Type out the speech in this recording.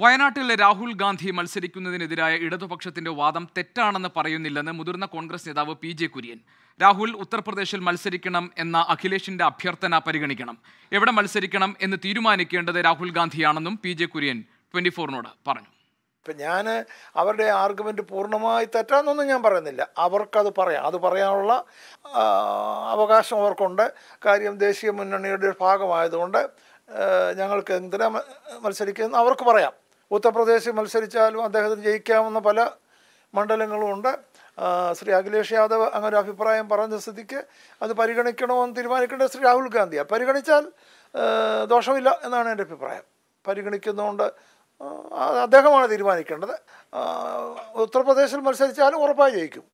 വയനാട്ടിൽ രാഹുൽ ഗാന്ധി മത്സരിക്കുന്നതിനെതിരായ ഇടതുപക്ഷത്തിന്റെ വാദം തെറ്റാണെന്ന് പറയുന്നില്ലെന്ന് മുതിർന്ന കോൺഗ്രസ് നേതാവ് പി ജെ കുര്യൻ. രാഹുൽ ഉത്തർപ്രദേശിൽ മത്സരിക്കണം എന്ന അഖിലേഷിന്റെ അഭ്യർത്ഥന പരിഗണിക്കണം. എവിടെ മത്സരിക്കണം എന്ന് തീരുമാനിക്കേണ്ടത് രാഹുൽ ഗാന്ധിയാണെന്നും പി ജെ കുര്യൻ ട്വന്റി ഫോറിനോട് പറഞ്ഞു. ഇപ്പം ഞാൻ അവരുടെ ആർഗ്യുമെന്റ് പൂർണമായി തെറ്റാന്നൊന്നും ഞാൻ പറയുന്നില്ല. അവർക്കത് പറയാം. അത് പറയാനുള്ള അവകാശം അവർക്കുണ്ട്. കാര്യം ദേശീയ മുന്നണിയുടെ ഭാഗമായതുകൊണ്ട് ഞങ്ങൾക്ക് എന്തിനാ മത്സരിക്കുന്നത് അവർക്ക് പറയാം. ഉത്തർപ്രദേശിൽ മത്സരിച്ചാലും അദ്ദേഹത്തിന് ജയിക്കാവുന്ന പല മണ്ഡലങ്ങളും ഉണ്ട്. ശ്രീ അഖിലേഷ് യാദവ് അങ്ങനെ ഒരു അഭിപ്രായം പറഞ്ഞ സ്ഥിതിക്ക് അത് പരിഗണിക്കണമെന്ന് തീരുമാനിക്കേണ്ടത് ശ്രീ രാഹുൽ ഗാന്ധിയാണ് പരിഗണിച്ചാൽ ദോഷമില്ല എന്നാണ് എന്റെ അഭിപ്രായം. പരിഗണിക്കുന്നതുകൊണ്ട് അദ്ദേഹമാണ് തീരുമാനിക്കേണ്ടത്. ഉത്തർപ്രദേശിൽ മത്സരിച്ചാലും ഉറപ്പായി ജയിക്കും.